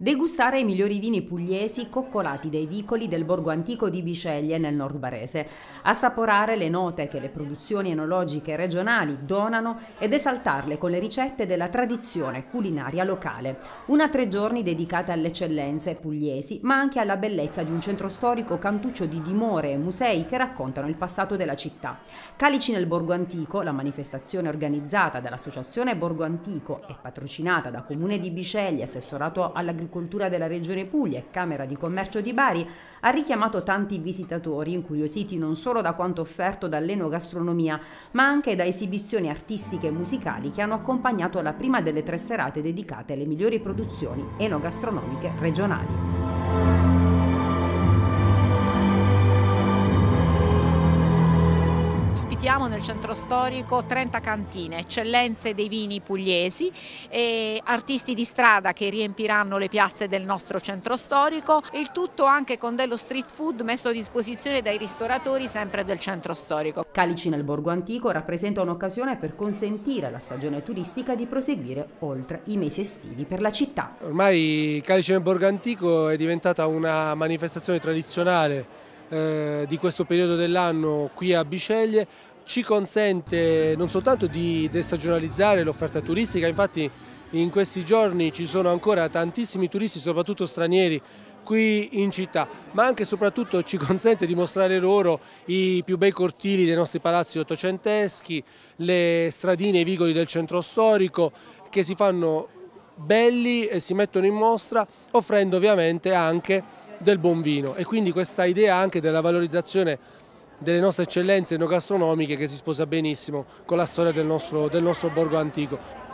Degustare i migliori vini pugliesi coccolati dai vicoli del borgo antico di Biceglie nel nord barese, assaporare le note che le produzioni enologiche regionali donano ed esaltarle con le ricette della tradizione culinaria locale. Una tre giorni dedicata alle eccellenze pugliesi, ma anche alla bellezza di un centro storico cantuccio di dimore e musei che raccontano il passato della città. Calici nel borgo antico, la manifestazione organizzata dall'Associazione Borgo Antico e patrocinata da Comune di Biceglie, assessorato all'agricoltura Agricoltura della Regione Puglia e Camera di Commercio di Bari, ha richiamato tanti visitatori, incuriositi non solo da quanto offerto dall'enogastronomia, ma anche da esibizioni artistiche e musicali che hanno accompagnato la prima delle tre serate dedicate alle migliori produzioni enogastronomiche regionali. Ospitiamo nel centro storico 30 cantine, eccellenze dei vini pugliesi, artisti di strada che riempiranno le piazze del nostro centro storico e il tutto anche con dello street food messo a disposizione dai ristoratori sempre del centro storico. Calici nel Borgo Antico rappresenta un'occasione per consentire alla stagione turistica di proseguire oltre i mesi estivi per la città. Ormai Calici nel Borgo Antico è diventata una manifestazione tradizionale eh, di questo periodo dell'anno qui a Biceglie. Ci consente non soltanto di destagionalizzare l'offerta turistica, infatti in questi giorni ci sono ancora tantissimi turisti, soprattutto stranieri, qui in città, ma anche e soprattutto ci consente di mostrare loro i più bei cortili dei nostri palazzi ottocenteschi, le stradine e i vicoli del centro storico che si fanno belli e si mettono in mostra offrendo ovviamente anche del buon vino e quindi questa idea anche della valorizzazione delle nostre eccellenze enogastronomiche che si sposa benissimo con la storia del nostro, del nostro borgo antico.